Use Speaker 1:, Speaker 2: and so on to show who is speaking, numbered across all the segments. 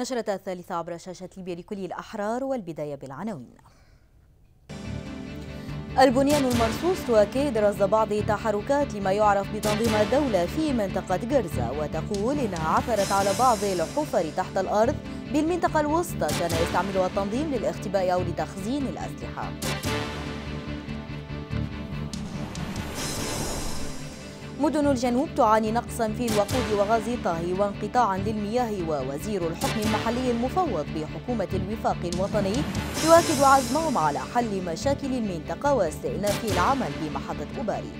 Speaker 1: نشرة الثالثة عبر شاشة ليبيا لكل الأحرار والبداية بالعناوين. البنيان المرصوص تؤكد رصد بعض التحركات لما يعرف بتنظيم الدولة في منطقة جرزة وتقول إنها عثرت على بعض الحفر تحت الأرض بالمنطقة الوسطى كان يستعملها التنظيم للاختباء أو لتخزين الأسلحة. مدن الجنوب تعاني نقصا في الوقود وغاز الطهي وانقطاعا للمياه ووزير الحكم المحلي المفوض بحكومة الوفاق الوطني يؤكد عزمهم على حل مشاكل المنطقة واستئناف العمل بمحطة أباري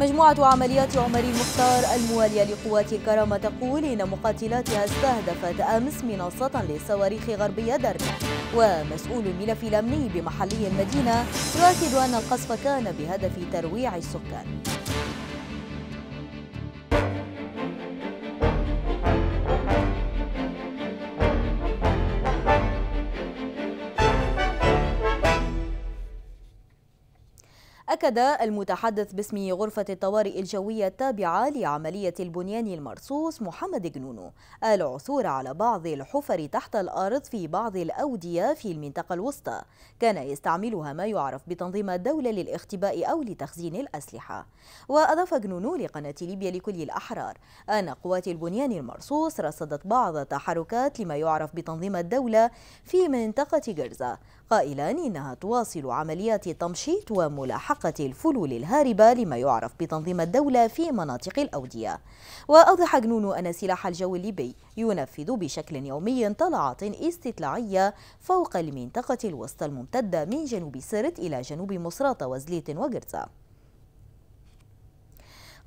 Speaker 1: مجموعة عمليات عمر المختار الموالية لقوات الكرامة تقول إن مقاتلاتها استهدفت أمس منصة للصواريخ غربية درنا ومسؤول الملف الأمني بمحلي المدينة يؤكد أن القصف كان بهدف ترويع السكان. أكد المتحدث باسم غرفة الطوارئ الجوية التابعة لعملية البنيان المرصوص محمد جنونو. العثور على بعض الحفر تحت الأرض في بعض الأودية في المنطقة الوسطى. كان يستعملها ما يعرف بتنظيم الدولة للاختباء أو لتخزين الأسلحة. وأضاف جنونو لقناة ليبيا لكل الأحرار أن قوات البنيان المرصوص رصدت بعض التحركات لما يعرف بتنظيم الدولة في منطقة جرزة. قائلا إنها تواصل عمليات تمشيط وملاحقة الفلول الهاربة لما يعرف بتنظيم الدولة في مناطق الأودية. وأوضح جنون أن سلاح الجو الليبي ينفذ بشكل يومي طلعات استطلاعية فوق المنطقة الوسطى الممتدة من جنوب سرت إلى جنوب مصراتة وزليت وقرزة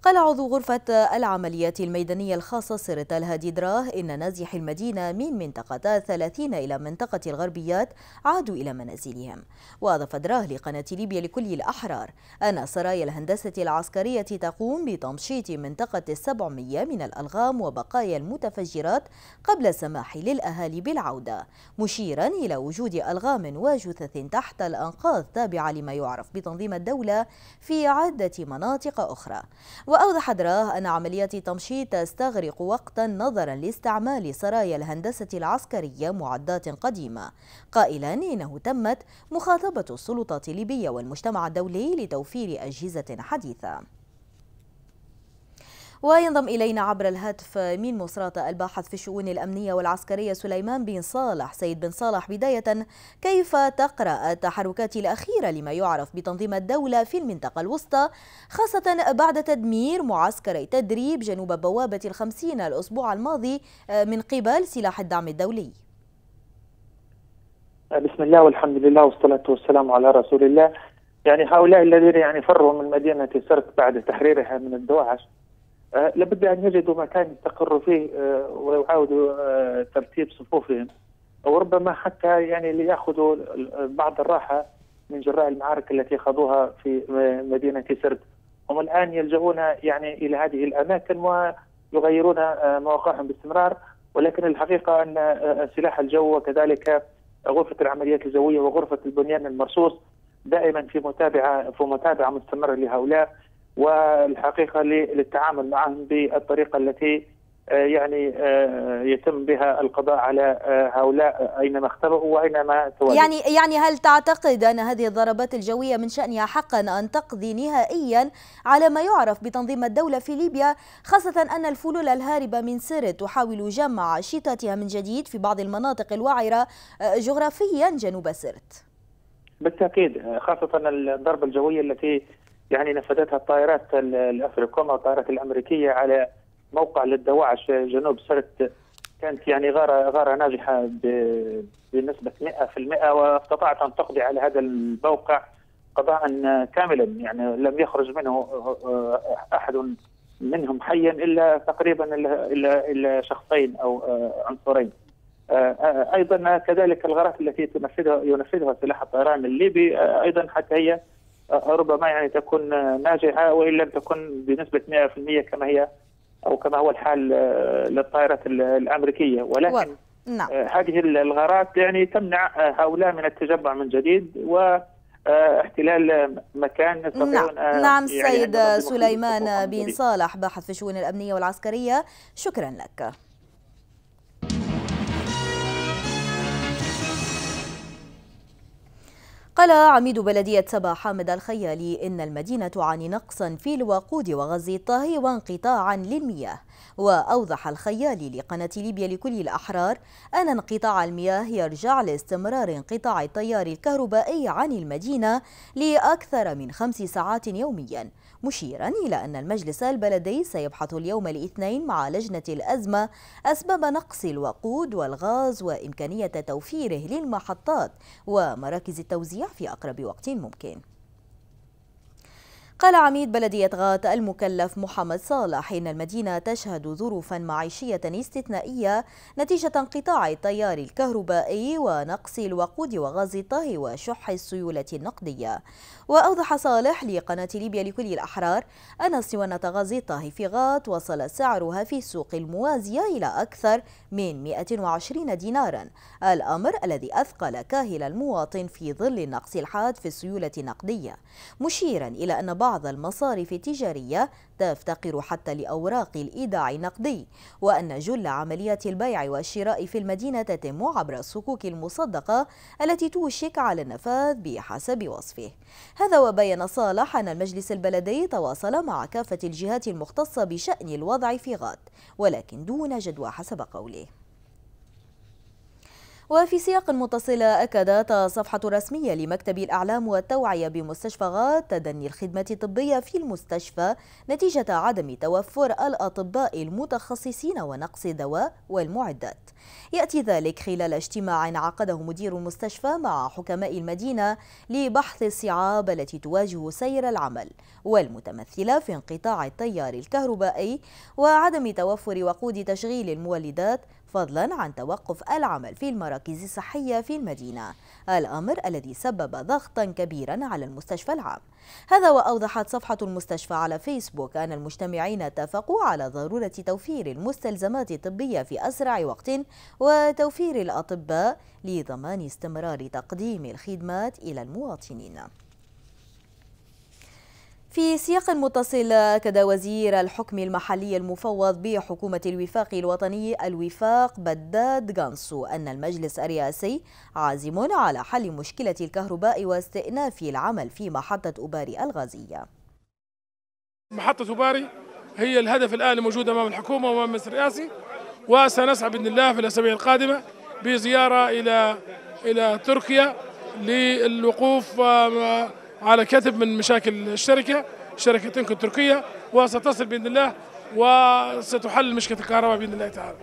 Speaker 1: قال عضو غرفة العمليات الميدانية الخاصة سرت الهادي دراه إن نازح المدينة من منطقة 30 إلى منطقة الغربيات عادوا إلى منازلهم. وأضاف دراه لقناة ليبيا لكل الأحرار أن سرايا الهندسة العسكرية تقوم بتمشيط منطقة السبعمية من الألغام وبقايا المتفجرات قبل السماح للأهالي بالعودة مشيرا إلى وجود ألغام وجثث تحت الأنقاض تابعة لما يعرف بتنظيم الدولة في عدة مناطق أخرى. وأوضح دراه أن عمليات تمشيط تستغرق وقتا نظرا لاستعمال سرايا الهندسة العسكرية معدات قديمة. قائلا إنه تمت مخاطبة السلطات الليبية والمجتمع الدولي لتوفير أجهزة حديثة. وينضم إلينا عبر الهاتف من مصراتة الباحث في الشؤون الأمنية والعسكرية سليمان بن صالح. سيد بن صالح بداية كيف تقرأ التحركات الأخيرة لما يعرف بتنظيم الدولة في المنطقة الوسطى خاصة بعد تدمير معسكري تدريب جنوب بوابة الخمسين الأسبوع الماضي من قبل سلاح الدعم الدولي؟
Speaker 2: بسم الله والحمد لله والصلاة والسلام على رسول الله. يعني هؤلاء الذين يعني فروا من مدينة سرت بعد تحريرها من الدواعش لابد أن يجدوا مكان يستقروا فيه أه ويعاودوا أه ترتيب صفوفهم. وربما حتى يعني ليأخذوا بعض الراحة من جراء المعارك التي خاضوها في مدينة سرت هم الآن يلجؤون يعني إلى هذه الأماكن ويغيرون مواقعهم باستمرار. ولكن الحقيقة أن سلاح الجو وكذلك غرفة العمليات الجوية وغرفة البنيان المرصوص دائما في متابعة في متابعة مستمرة لهؤلاء. والحقيقة للتعامل معهم بالطريقة التي يعني يتم بها القضاء على هؤلاء أينما اختبأوا وأينما
Speaker 1: تواجدوا. يعني يعني هل تعتقد أن هذه الضربات الجوية من شأنها حقا أن تقضي نهائيا على ما يعرف بتنظيم الدولة في ليبيا خاصة أن الفلول الهاربة من سرت تحاول جمع شتاتها من جديد في بعض المناطق الوعرة جغرافيا جنوب سرت.
Speaker 2: بالتأكيد خاصة الضربة الجوية التي يعني نفذتها الطائرات الأفريكوم والطائرات الأمريكية على موقع للدواعش جنوب سرت كانت يعني غاره غارة ناجحة بنسبة 100% واستطاعت أن تقضي على هذا الموقع قضاء كاملا يعني لم يخرج منه أحد منهم حيا إلا تقريبا الا إلا شخصين أو عنصرين. أيضا كذلك الغارات التي تنفذها ينفذها سلاح الطيران الليبي أيضا حتى هي ربما يعني تكون ناجحة وإن لم تكن بنسبة 100% كما هي أو كما هو الحال للطائرات الأمريكية. ولكن نعم. هذه الغارات يعني تمنع هؤلاء من التجمع من جديد و احتلال مكان
Speaker 1: نعم, نعم سيد يعني سليمان بن صالح باحث في الشؤون الأمنية والعسكرية شكرا لك. قال عميد بلدية سبا حامد الخيالي إن المدينة تعاني نقصا في الوقود وغاز الطهي وانقطاعا للمياه. وأوضح الخيالي لقناة ليبيا لكل الأحرار أن انقطاع المياه يرجع لاستمرار انقطاع التيار الكهربائي عن المدينة لأكثر من خمس ساعات يوميا. مشيرا إلى أن المجلس البلدي سيبحث اليوم الاثنين مع لجنة الأزمة أسباب نقص الوقود والغاز وإمكانية توفيره للمحطات ومراكز التوزيع في أقرب وقت ممكن. قال عميد بلدية غات المكلف محمد صالح إن المدينة تشهد ظروفا معيشية استثنائية نتيجة انقطاع التيار الكهربائي ونقص الوقود وغاز الطهي وشح السيولة النقدية. وأوضح صالح لقناة ليبيا لكل الأحرار أن صوانة غاز الطهي في غات وصل سعرها في السوق الموازية إلى أكثر من 120 دينارا الأمر الذي أثقل كاهل المواطن في ظل النقص الحاد في السيولة النقدية. مشيرا إلى أن بعض المصارف التجارية تفتقر حتى لأوراق الإيداع النقدي وأن جل عمليات البيع والشراء في المدينة تتم عبر الصكوك المصدقة التي توشك على النفاذ بحسب وصفه. هذا وبين صالح أن المجلس البلدي تواصل مع كافة الجهات المختصة بشأن الوضع في غاد ولكن دون جدوى حسب قوله. وفي سياق متصل أكدت صفحة رسمية لمكتب الأعلام والتوعية بمستشفى غاد تدني الخدمة الطبية في المستشفى نتيجة عدم توفر الأطباء المتخصصين ونقص الدواء والمعدات. يأتي ذلك خلال اجتماع عقده مدير المستشفى مع حكماء المدينة لبحث الصعاب التي تواجه سير العمل والمتمثلة في انقطاع التيار الكهربائي وعدم توفر وقود تشغيل المولدات فضلا عن توقف العمل في المراكز الصحية في المدينة الأمر الذي سبب ضغطا كبيرا على المستشفى العام. هذا وأوضحت صفحة المستشفى على فيسبوك أن المجتمعين اتفقوا على ضرورة توفير المستلزمات الطبية في أسرع وقت وتوفير الأطباء لضمان استمرار تقديم الخدمات إلى المواطنين. في سياق متصل أكد وزير الحكم المحلي المفوض بحكومة الوفاق الوطني الوفاق بداد غانسو أن المجلس الرئاسي عازم على حل مشكلة الكهرباء واستئناف العمل في محطة أباري الغازية.
Speaker 3: محطة أباري هي الهدف الآن الموجود أمام الحكومة وأمام المجلس الرئاسي وسنسعى بإذن الله في الأسابيع القادمة بزيارة إلى إلى تركيا للوقوف على كتب من مشاكل الشركة شركة تنكو التركية وستصل بإذن الله وستحل مشكلة الكهرباء بإذن الله تعالى.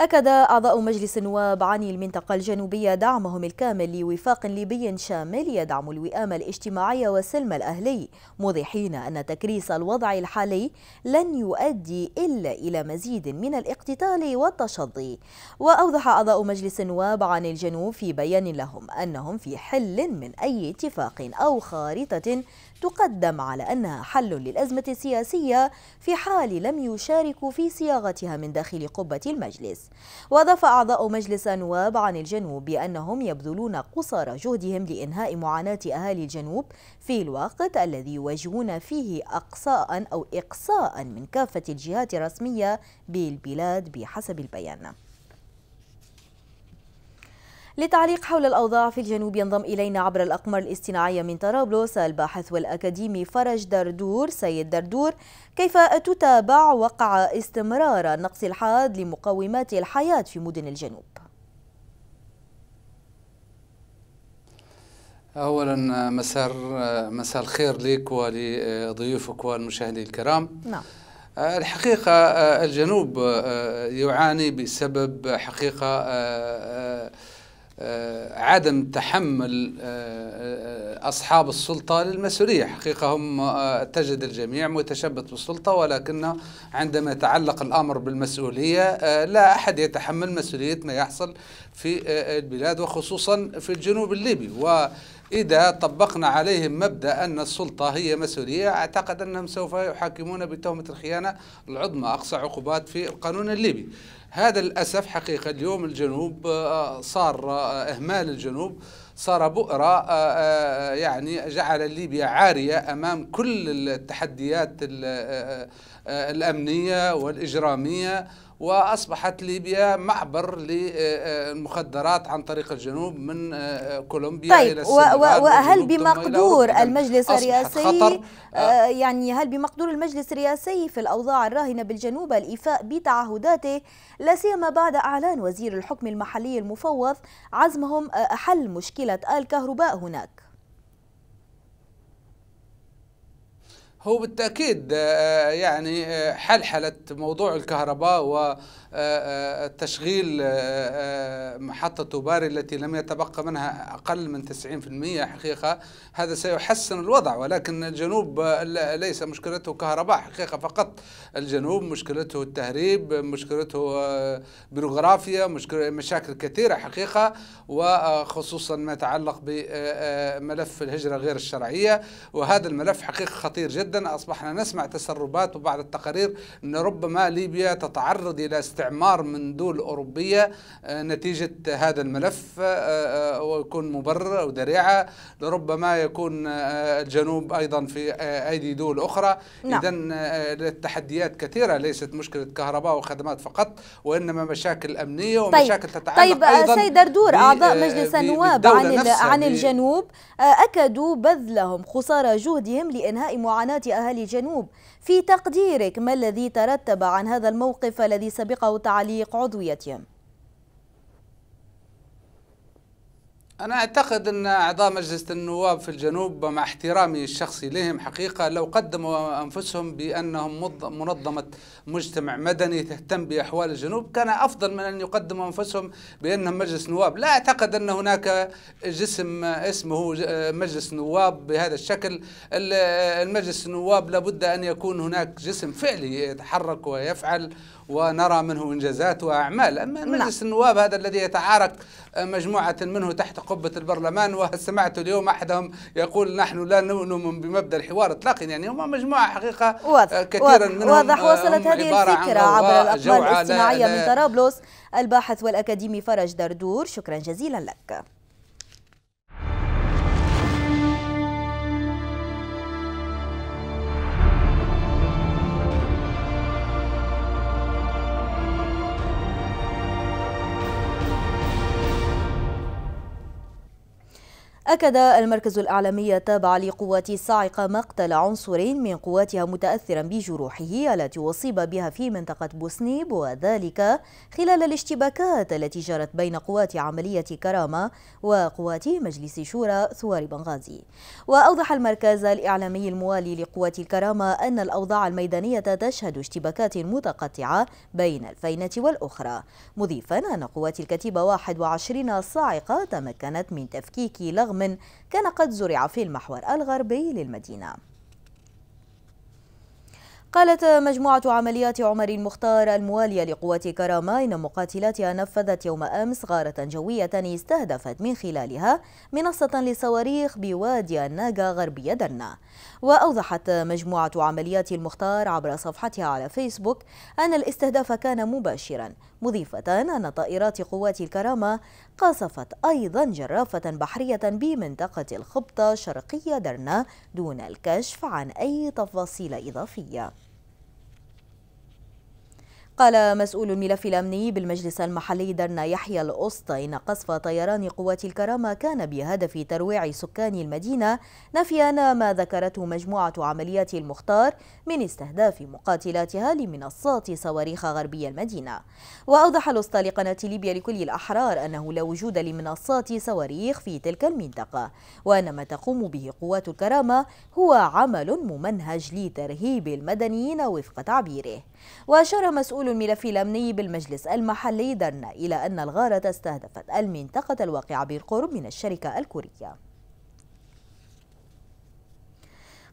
Speaker 1: أكد أعضاء مجلس النواب عن المنطقة الجنوبية دعمهم الكامل لوفاق ليبي شامل يدعم الوئام الاجتماعي والسلم الأهلي موضحين أن تكريس الوضع الحالي لن يؤدي إلا إلى مزيد من الاقتتال والتشظي. وأوضح أعضاء مجلس النواب عن الجنوب في بيان لهم أنهم في حل من أي اتفاق أو خارطة تقدم على أنها حل للأزمة السياسية في حال لم يشاركوا في صياغتها من داخل قبة المجلس. وأضاف أعضاء مجلس النواب عن الجنوب بأنهم يبذلون قصارى جهدهم لإنهاء معاناة أهالي الجنوب في الوقت الذي يواجهون فيه أقصاء أو إقصاء من كافة الجهات الرسمية بالبلاد بحسب البيان. للتعليق حول الأوضاع في الجنوب ينضم إلينا عبر الأقمار الاصطناعية من طرابلس الباحث والأكاديمي فرج دردور. سيد دردور كيف تتابع وقع استمرار النقص الحاد لمقومات الحياة في مدن الجنوب؟
Speaker 4: اولا مساء مساء الخير لك ولضيوفك والمشاهدين الكرام. نعم. الحقيقة الجنوب يعاني بسبب حقيقة آه، عدم تحمل آه، آه، أصحاب السلطة للمسؤولية حقيقة هم تجد الجميع متشبت بالسلطة ولكن عندما يتعلق الأمر بالمسؤولية لا أحد يتحمل مسؤولية ما يحصل في البلاد وخصوصا في الجنوب الليبي. وإذا طبقنا عليهم مبدأ أن السلطة هي مسؤولية أعتقد أنهم سوف يحاكمون بتهمة الخيانة العظمى أقصى عقوبات في القانون الليبي. هذا للأسف حقيقة اليوم الجنوب آه، صار آه، إهمال الجنوب صار بؤرة يعني جعل ليبيا عارية أمام كل التحديات الأمنية والإجرامية وأصبحت ليبيا معبر للمخدرات عن طريق الجنوب من كولومبيا
Speaker 1: طيب إلى السنغال وهل بمقدور المجلس الرئاسي آه يعني هل بمقدور المجلس الرئاسي في الأوضاع الراهنة بالجنوب الإيفاء بتعهداته لا سيما بعد إعلان وزير الحكم المحلي المفوض عزمهم حل مشكلة الكهرباء هناك.
Speaker 4: هو بالتأكيد يعني حلحلة موضوع الكهرباء و تشغيل محطة توباري التي لم يتبقى منها أقل من 90% حقيقة. هذا سيحسن الوضع ولكن الجنوب ليس مشكلته كهرباء حقيقة فقط الجنوب مشكلته التهريب مشكلته بيروغرافيا مشاكل كثيرة حقيقة وخصوصا ما يتعلق بملف الهجرة غير الشرعية. وهذا الملف حقيقة خطير جدا. أصبحنا نسمع تسربات وبعض التقارير أن ربما ليبيا تتعرض إلى استعمار من دول أوروبية آه، نتيجة هذا الملف آه، آه، ويكون مبرر أو ذريعة لربما يكون الجنوب أيضا في أيدي دول أخرى نعم. إذا التحديات كثيرة ليست مشكلة كهرباء وخدمات فقط وإنما مشاكل أمنية طيب. ومشاكل طيب. تتعلق
Speaker 1: طيب
Speaker 4: أيضا
Speaker 1: سيد دردور أعضاء مجلس النواب عن, عن الجنوب أكدوا بذلهم خسارة جهدهم لإنهاء معاناة أهالي الجنوب في تقديرك ما الذي ترتب عن هذا الموقف الذي سبقه تعليق عضويتهم؟
Speaker 4: أنا أعتقد أن أعضاء مجلس النواب في الجنوب مع احترامي الشخصي لهم حقيقة لو قدموا أنفسهم بأنهم منظمة مجتمع مدني تهتم بأحوال الجنوب كان أفضل من أن يقدموا أنفسهم بأنهم مجلس نواب. لا أعتقد أن هناك جسم اسمه مجلس نواب بهذا الشكل. المجلس النواب لابد أن يكون هناك جسم فعلي يتحرك ويفعل ونرى منه إنجازات وأعمال. أما نعم. مجلس النواب هذا الذي يتعارك مجموعة منه تحت قبة البرلمان وسمعت اليوم أحدهم يقول نحن لا نؤمن بمبدأ الحوار إطلاقا. يعني هم مجموعة حقيقة
Speaker 1: واضح كثيرا منهم واضح. وصلت هذه الفكرة عبر الأقمار الاجتماعية من طرابلس الباحث والأكاديمي فرج دردور. شكرا جزيلا لك. أكد المركز الإعلامي التابع لقوات الصاعقة مقتل عنصر من قواتها متأثرا بجروحه التي أصيب بها في منطقة بوسنيب وذلك خلال الاشتباكات التي جرت بين قوات عملية كرامة وقوات مجلس شورى ثوار بنغازي. وأوضح المركز الإعلامي الموالي لقوات الكرامة أن الأوضاع الميدانية تشهد اشتباكات متقطعة بين الفينة والأخرى مضيفا أن قوات الكتيبة 21 الصاعقة تمكنت من تفكيك لغم من كان قد زرع في المحور الغربي للمدينة. قالت مجموعة عمليات عمر المختار الموالية لقوات كرامة إن مقاتلاتها نفذت يوم أمس غارة جوية استهدفت من خلالها منصة لصواريخ بوادي الناقة غربية درنا. وأوضحت مجموعة عمليات المختار عبر صفحتها على فيسبوك أن الاستهداف كان مباشرا مضيفة أن طائرات قوات الكرامة قاصفت أيضا جرافة بحرية بمنطقة الخبطة شرقية درنا دون الكشف عن أي تفاصيل إضافية. قال مسؤول الملف الأمني بالمجلس المحلي درنا يحيى الأسطى إن قصف طيران قوات الكرامة كان بهدف ترويع سكان المدينة نفيا ما ذكرته مجموعة عمليات المختار من استهداف مقاتلاتها لمنصات صواريخ غربي المدينة. وأوضح الأسطى لقناة ليبيا لكل الأحرار أنه لا وجود لمنصات صواريخ في تلك المنطقة وأن ما تقوم به قوات الكرامة هو عمل ممنهج لترهيب المدنيين وفق تعبيره. وأشار مسؤول الملف الأمني بالمجلس المحلي درنا إلى أن الغارة استهدفت المنطقة الواقعة بالقرب من الشركة الكورية.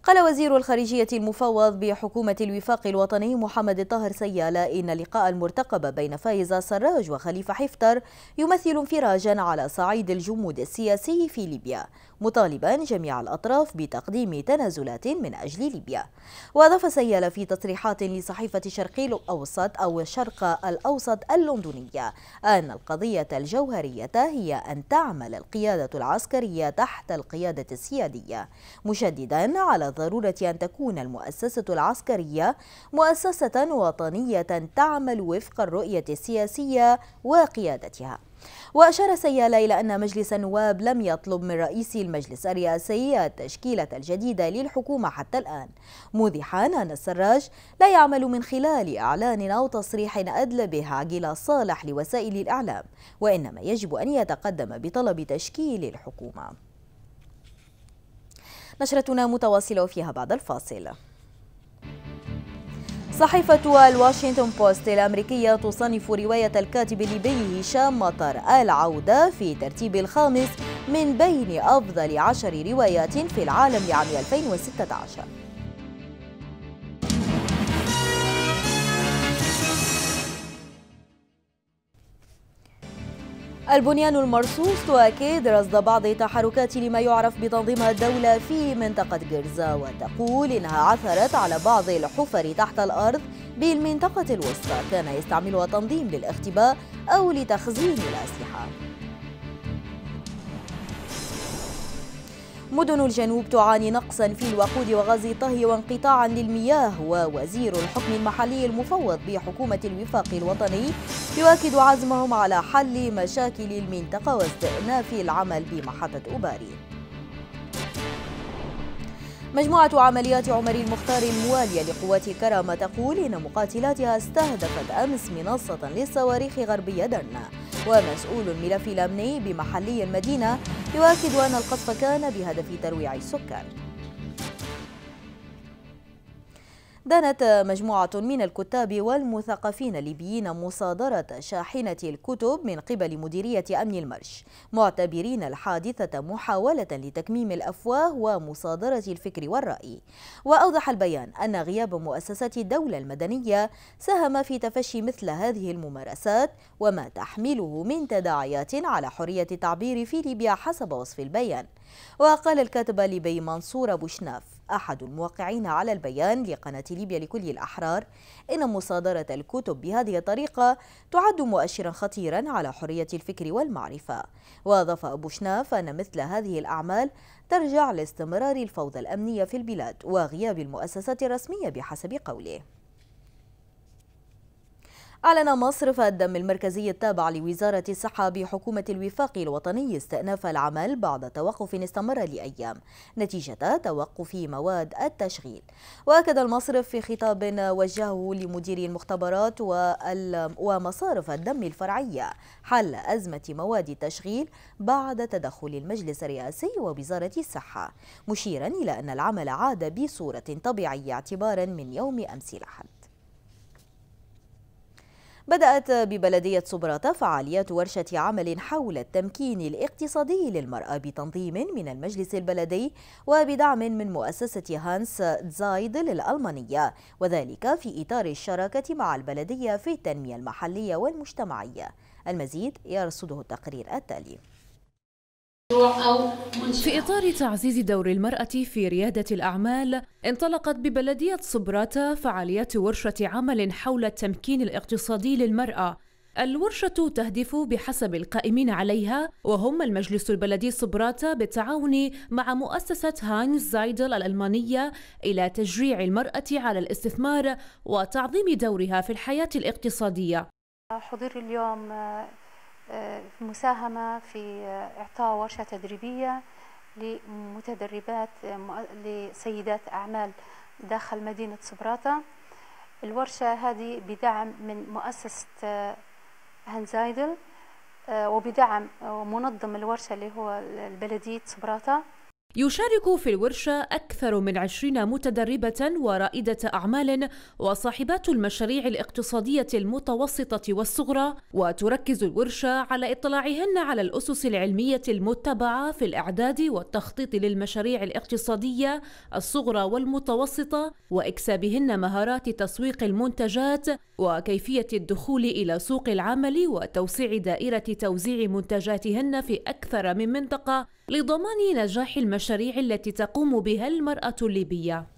Speaker 1: قال وزير الخارجية المفوض بحكومة الوفاق الوطني محمد الطاهر سيالة إن اللقاء المرتقب بين فايز سراج وخليفة حفتر يمثل انفراجا على صعيد الجمود السياسي في ليبيا مطالبا جميع الأطراف بتقديم تنازلات من أجل ليبيا. وأضاف سيال في تصريحات لصحيفة شرقي الأوسط أو الشرق الأوسط اللندنية أن القضية الجوهرية هي أن تعمل القيادة العسكرية تحت القيادة السيادية مشددا على ضرورة أن تكون المؤسسة العسكرية مؤسسة وطنية تعمل وفق الرؤية السياسية وقيادتها. وأشار سيالة إلى أن مجلس النواب لم يطلب من رئيس المجلس الرئاسي التشكيلة الجديدة للحكومة حتى الآن موضحا أن السراج لا يعمل من خلال إعلان أو تصريح أدلى به عقيل صالح لوسائل الإعلام وإنما يجب أن يتقدم بطلب تشكيل الحكومة. نشرتنا متواصلة فيها بعد الفاصل. صحيفة الواشنطن بوست الأمريكية تصنف رواية الكاتب الليبي هشام مطر العودة في ترتيب الخامس من بين أفضل عشر روايات في العالم لعام 2016 البنيان المرصوص تؤكد رصد بعض التحركات لما يعرف بتنظيم الدولة في منطقة جرزا وتقول إنها عثرت على بعض الحفر تحت الأرض بالمنطقة الوسطى كان يستعملها تنظيم للاختباء أو لتخزين الأسلحة. مدن الجنوب تعاني نقصا في الوقود وغاز الطهي وانقطاعا للمياه ووزير الحكم المحلي المفوض بحكومة الوفاق الوطني يؤكد عزمهم على حل مشاكل المنطقة واستئناف العمل بمحطة أباري مجموعة عمليات عمر المختار الموالية لقوات الكرامة تقول إن مقاتلاتها استهدفت أمس منصة للصواريخ غربية درنا. ومسؤول الملف الأمني بمحلي المدينة يؤكد أن القصف كان بهدف ترويع السكان. دانت مجموعة من الكتاب والمثقفين الليبيين مصادرة شاحنة الكتب من قبل مديرية أمن المرش معتبرين الحادثة محاولة لتكميم الأفواه ومصادرة الفكر والرأي. وأوضح البيان أن غياب مؤسسات الدولة المدنية ساهم في تفشي مثل هذه الممارسات وما تحمله من تداعيات على حرية التعبير في ليبيا حسب وصف البيان. وقال الكاتب الليبي منصور بوشناف أحد الموقعين على البيان لقناة ليبيا لكل الأحرار إن مصادرة الكتب بهذه الطريقة تعد مؤشرا خطيرا على حرية الفكر والمعرفة. وأضاف بوشناف أن مثل هذه الأعمال ترجع لاستمرار الفوضى الأمنية في البلاد وغياب المؤسسات الرسمية بحسب قوله. أعلن مصرف الدم المركزي التابع لوزارة الصحة بحكومة الوفاق الوطني استئناف العمل بعد توقف استمر لأيام نتيجة توقف مواد التشغيل. وأكد المصرف في خطاب وجهه لمدير المختبرات ومصارف الدم الفرعية حل أزمة مواد التشغيل بعد تدخل المجلس الرئاسي ووزارة الصحة مشيرا إلى أن العمل عاد بصورة طبيعية اعتبارا من يوم أمس الأحد. بدأت ببلدية صبراتة فعاليات ورشة عمل حول التمكين الاقتصادي للمرأة بتنظيم من المجلس البلدي وبدعم من مؤسسة هانس زايدل الألمانية وذلك في إطار الشراكة مع البلدية في التنمية المحلية والمجتمعية. المزيد يرصده التقرير التالي.
Speaker 5: في إطار تعزيز دور المرأة في ريادة الأعمال انطلقت ببلدية صبراتة فعاليات ورشة عمل حول التمكين الاقتصادي للمرأة. الورشة تهدف بحسب القائمين عليها وهم المجلس البلدي صبراتة بالتعاون مع مؤسسة هاينز زايدل الألمانية إلى تشجيع المرأة على الاستثمار وتعظيم دورها في الحياة الاقتصادية.
Speaker 6: حضور اليوم مساهمة في إعطاء ورشة تدريبية لمتدربات لسيدات أعمال داخل مدينة صبراتة الورشة هذه بدعم من مؤسسة هانزايدل وبدعم منظم الورشة اللي هو البلدية صبراتة
Speaker 5: يشارك في الورشة أكثر من عشرين متدربة ورائدة أعمال وصاحبات المشاريع الاقتصادية المتوسطة والصغرى وتركز الورشة على إطلاعهن على الأسس العلمية المتبعة في الإعداد والتخطيط للمشاريع الاقتصادية الصغرى والمتوسطة وإكسابهن مهارات تسويق المنتجات وكيفية الدخول إلى سوق العمل وتوسيع دائرة توزيع منتجاتهن في أكثر من منطقة. لضمان نجاح المشاريع التي تقوم بها المرأة الليبية.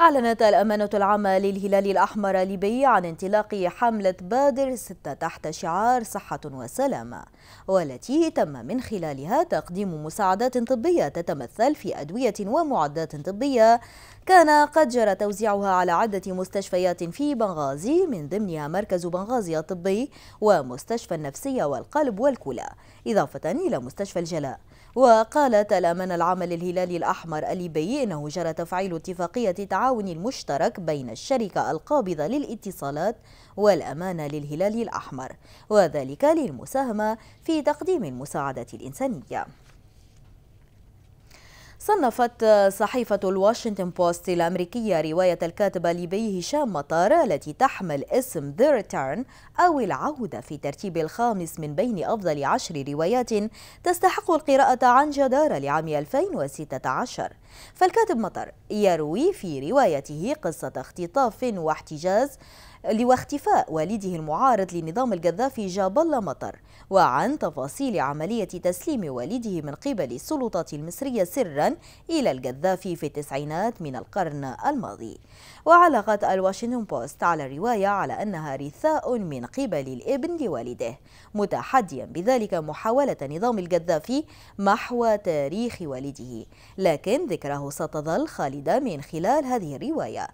Speaker 1: أعلنت الأمانة العامة للهلال الأحمر الليبي عن انطلاق حملة بادر ستة تحت شعار صحة وسلامة والتي تم من خلالها تقديم مساعدات طبية تتمثل في أدوية ومعدات طبية. كان قد جرى توزيعها على عدة مستشفيات في بنغازي من ضمنها مركز بنغازي الطبي ومستشفى النفسية والقلب والكلى إضافة إلى مستشفى الجلاء. وقالت الأمانة العامة للهلال الأحمر الليبي إنه جرى تفعيل اتفاقية تعاون المشترك بين الشركة القابضة للاتصالات والأمانة للهلال الأحمر وذلك للمساهمة في تقديم المساعدة الإنسانية. صنفت صحيفة الواشنطن بوست الأمريكية رواية الكاتب الليبي هشام مطار التي تحمل اسم The Return أو العودة في ترتيب الخامس من بين أفضل عشر روايات تستحق القراءة عن جدارة لعام 2016 فالكاتب مطر يروي في روايته قصة اختطاف واحتجاز واختفاء والده المعارض لنظام القذافي جاب الله مطر. وعن تفاصيل عملية تسليم والده من قبل السلطات المصرية سرا إلى القذافي في التسعينات من القرن الماضي. وعلقت الواشنطن بوست على الرواية على أنها رثاء من قبل الإبن لوالده متحديا بذلك محاولة نظام القذافي محو تاريخ والده. لكن ذكره ستظل خالدة من خلال هذه الرواية.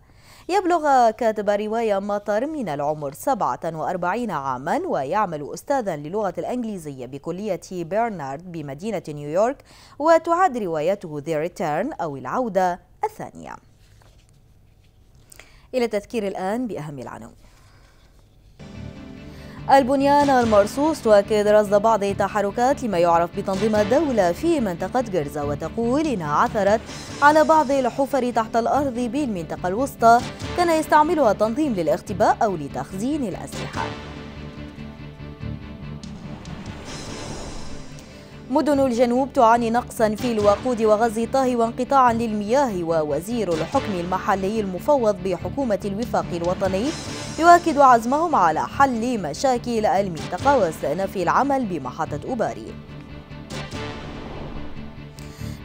Speaker 1: يبلغ كاتب رواية مطر من العمر 47 عاما ويعمل أستاذا للغة الإنجليزية بكلية برنارد بمدينة نيويورك وتعد روايته The Return أو العودة الثانية. إلى تذكير الآن بأهم العناوين. البنيان المرصوص تؤكد رصد بعض التحركات لما يعرف بتنظيم الدولة في منطقة جرزة وتقول إنها عثرت على بعض الحفر تحت الأرض بالمنطقة الوسطى كان يستعملها التنظيم للاختباء أو لتخزين الأسلحة. مدن الجنوب تعاني نقصا في الوقود وغاز طهي وانقطاعا للمياه ووزير الحكم المحلي المفوض بحكومة الوفاق الوطني يؤكد عزمهم على حل مشاكل المنطقة واستئناف العمل بمحطة أباري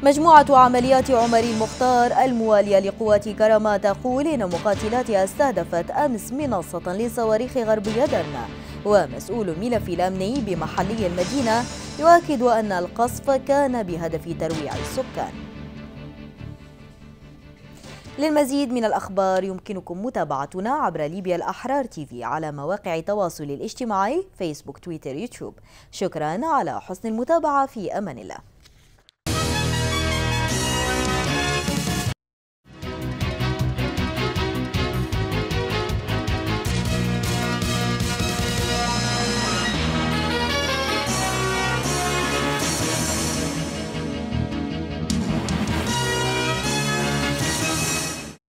Speaker 1: مجموعة عمليات عمر المختار الموالية لقوات كرما تقول إن مقاتلاتها استهدفت أمس منصة لصواريخ غربية درنا ومسؤول ملف الأمني بمحلي المدينة يؤكد أن القصف كان بهدف ترويع السكان. للمزيد من الأخبار يمكنكم متابعتنا عبر ليبيا الأحرار تيفي على مواقع التواصل الاجتماعي فيسبوك تويتر يوتيوب. شكرا على حسن المتابعة في أمان الله.